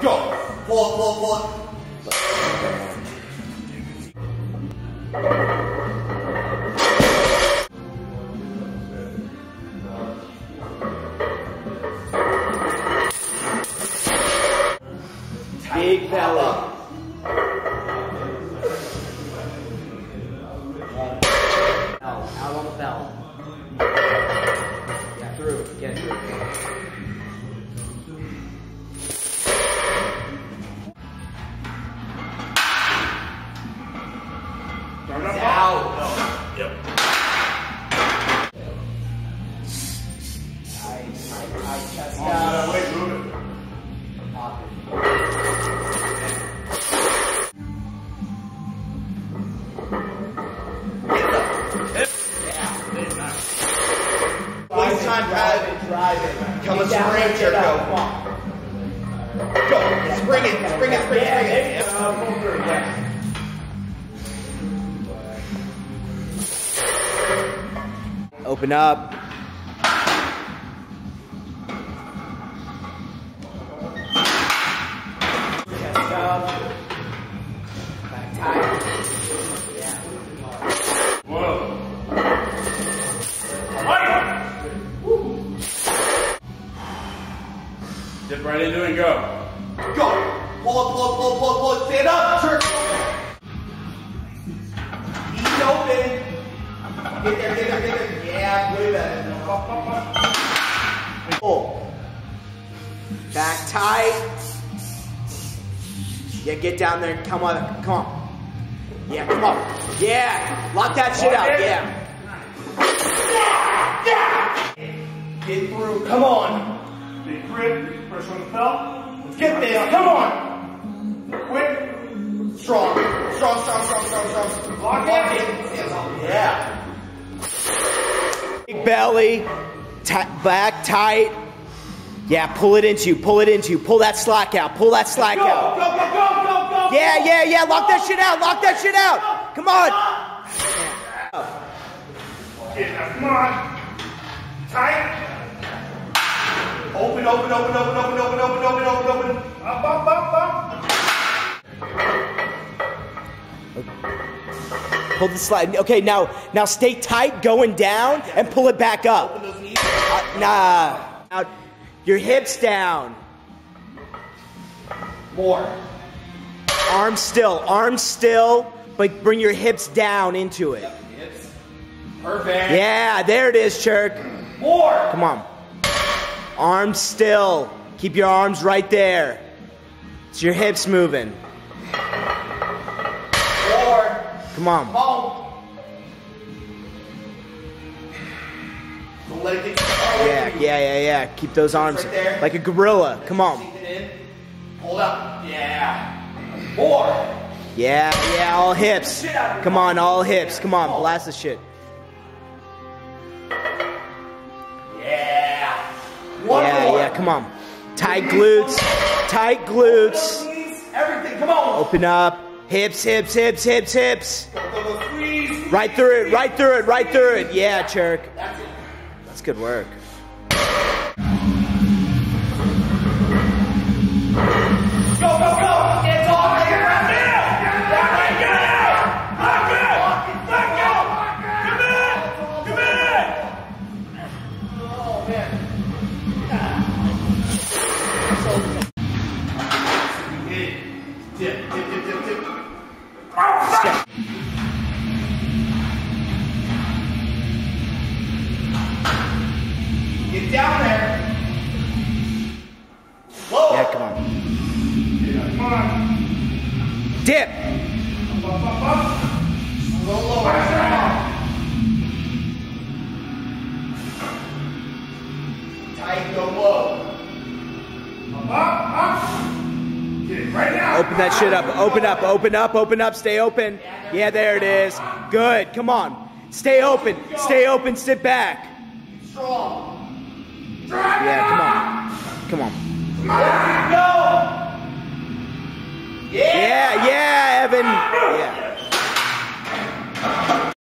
go. Pause, pause, pause. Yep. Come and spring, Jericho. Go, spring it, spring it, spring it, spring it. Yeah, Open up. Chest up. Back tight. Yeah. Whoa. Right. Dip right into it and go. Go. Pull it, pull it, pull it, pull it, pull it. Stand up. Church. Ease open. Get there, get there, get there. Yeah, way better. Pull. Back tight. Yeah, get down there. Come on, come on. Yeah, come on. Yeah, lock that shit out. Yeah. Get through. Come on. Big grip. Pressure on the belt. Let's get this. Come on. Quick. Strong. Strong, strong, strong, strong, strong. Lock it. Yeah. Big belly, back tight. Yeah, pull it into you. Pull it into you. Pull that slack out. Pull that slack Go, out. go, go, go, go. Yeah, yeah, yeah. Lock that shit out. Lock that shit out. Come on. Now, come on. Tight. Open, open, open, open, open, open, open, open, open, open. Up, up, up, up. Pull the slide. Okay, now, now stay tight going down and pull it back up. Open those knees. Uh, nah. Now, your hips down. More. Arms still. Arms still, but bring your hips down into it. Perfect. Yeah, there it is, Chirk. More. Come on. Arms still. Keep your arms right there. It's your hips moving. Come on. Don't let it get Yeah, yeah, yeah, yeah. Keep those arms Right there. like a gorilla. Come on. Sink it in. Hold up. Yeah. More. Yeah, yeah, all hips. Come on, all hips. Come on, blast the shit. Yeah. One Yeah, more. yeah, come on. Tight glutes. Tight glutes. Everything. Come on. Open up. Hips, hips, hips, hips, hips. Right through it, right through it, right through it. Yeah, Chirk. That's good work. Get down there. Whoa. Yeah, come on. Come on. Dip. Up, up, up. A little lower. Come on. Tight, go low. Up, up, up. Right now. Open that shit up. Open up, open up, open up. Stay open. Yeah, there it is. Good. Come on. Stay open. Stay open. Sit back. Strong. Yeah, come on. Come on. Yeah, yeah, Evan. Yeah.